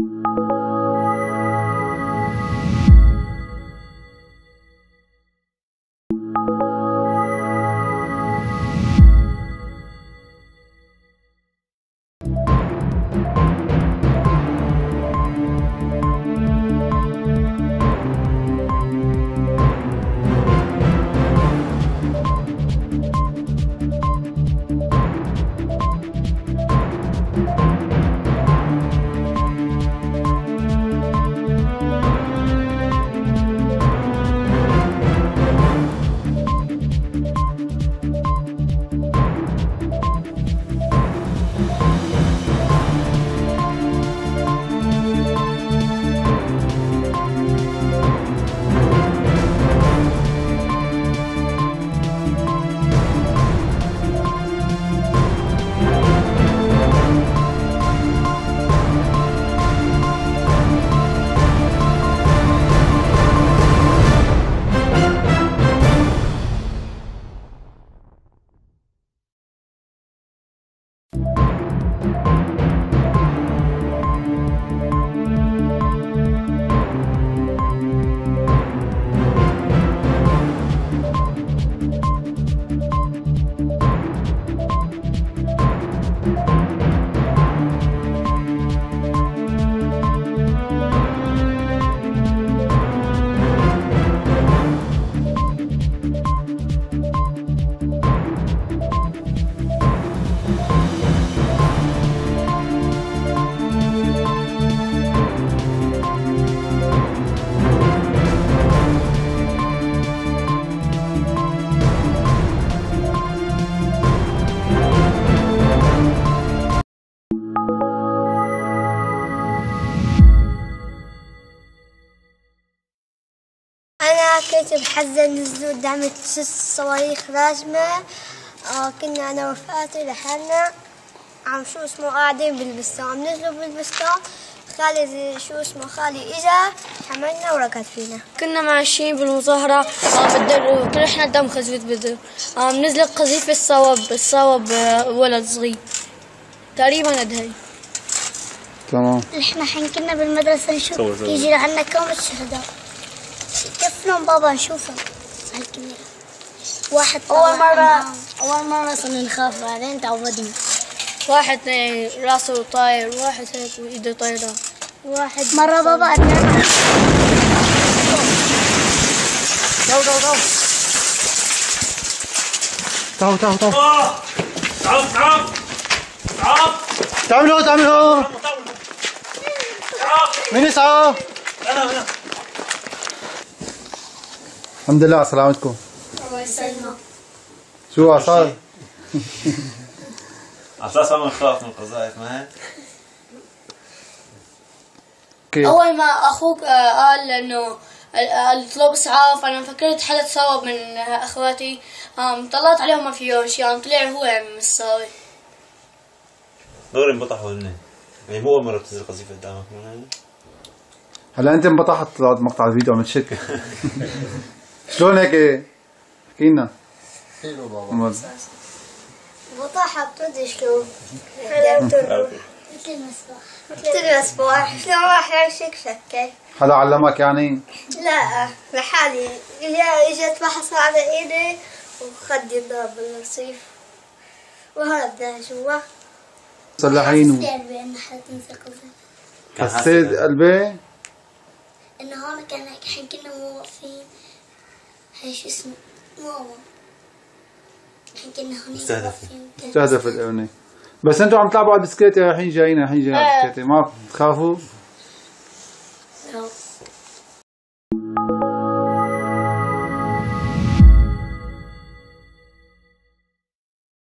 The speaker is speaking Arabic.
أنا كنت بحزن نزلوا دعمة ست صواريخ راجمة آه كنا أنا ورفقاتي لحالنا عم شو اسمه؟ قاعدين بالبستان. عم نزلوا بالبستان. خالي شو اسمه؟ خالي إجا. حملنا وركض فينا. كنا ماشيين بالمظاهرة. آه، بالدر كل إحنا قدام قذيفة بدر. آه، نزلت قذيفة صوب آه، ولد صغير. تقريبا قد هي. تمام. إحنا حين كنا بالمدرسة. نشوف. يجي لعنا كم الشهداء. كيفهم بابا نشوفهم هالكاميرا واحد أول مرة أول مرة صرنا نخاف بعدين تعودنا واحد راسه طاير واحد هيك وايده طايرة. واحد مرة بابا قدنا تعالوا تعالوا تعالوا آه! تعال تعال تعال. تعالوا تعالوا مين يسعى؟ أنا أنا الحمد لله على سلامتكم شو صار أساسا ما نخاف من القذائف ما هيك؟ كيف أول ما أخوك آه، قال إنه قال اطلب إسعاف أنا فكرت حدا تصاوب من أخواتي. طلعت عليهم ما فيهم شيء يعني طلع هو عم الصاوي دغري انبطحوا هن يعني مو أول مرة بتنزل قذيفة قدامك؟ هلا أنت انبطحت طلعت مقطع الفيديو عم تشك. شلون هيك احكي لنا حلو بابا. بطاحة بتدري شلون؟ مثل المسبح مثل المسبح شلون راح يعيشك شكل؟ حدا علمك يعني؟ لا لحالي. اللي إجت بحث على إيدي وخدي ضرب بالرصيف وهربنا جوا كان حسيت قلبي إنه هون كان هيك حين كنا مو اسمه؟ ماما. حين كنا هون مستهدفين. واقفين كان- استهدف الابنه بس أنتوا عم تلعبوا على البسكيتة الحين جايين الحين جايين على البسكيتة ما بتخافوا.